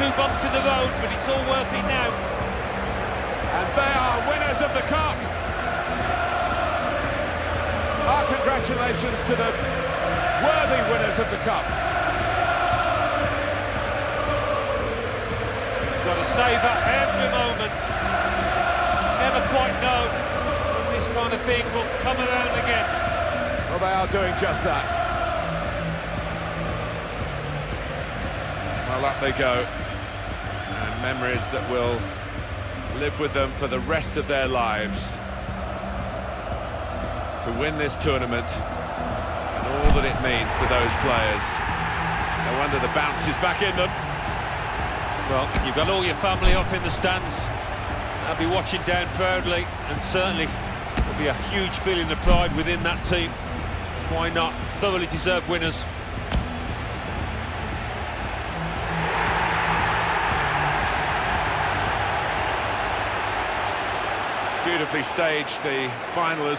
two bumps in the road, but it's all worth it now. And they are winners of the cup. Our congratulations to the worthy winners of the cup. Got to savour every moment. Never quite know when this kind of thing will come around again. Well, they are doing just that. Well, up they go. And memories that will live with them for the rest of their lives. To win this tournament and all that it means to those players. No wonder the bounce is back in them. Well, you've got all your family up in the stands. They'll be watching down proudly, and certainly there'll be a huge feeling of pride within that team. Why not? Thoroughly deserved winners. Beautifully staged, the final